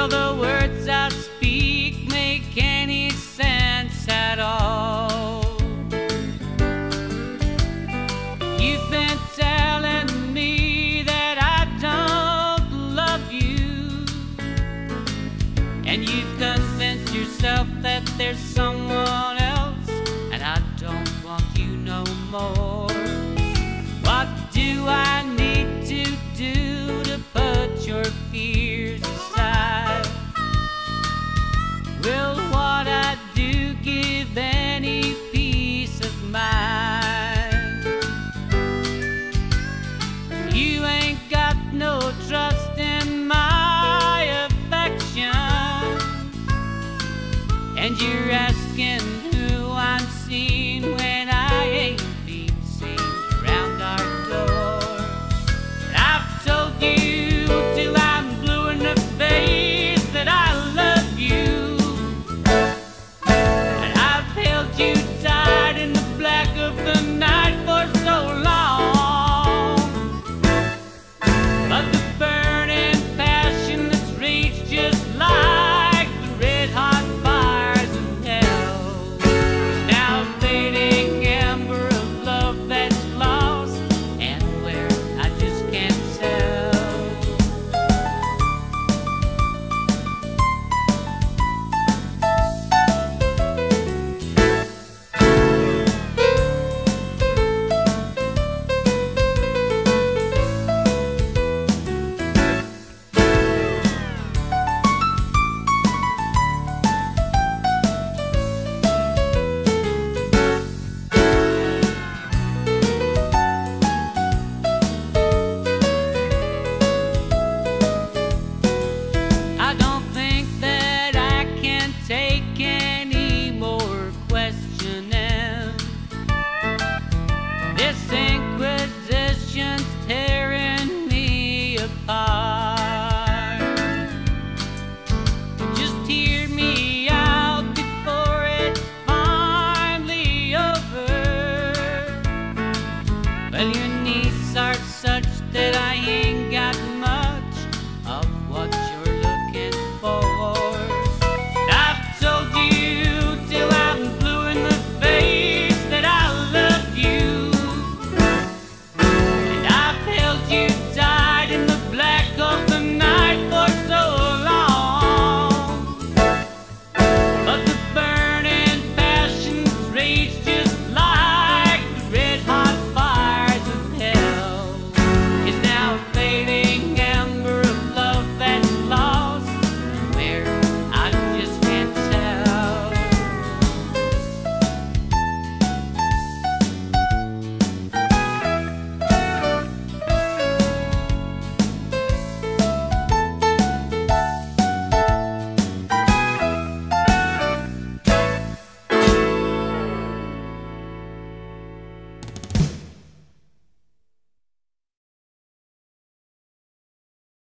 Will the words I speak make any sense at all? You've been telling me that I don't love you, and you've convinced yourself that there's someone Will what I do give any peace of mind? You ain't got no trust in my affection, and you're asking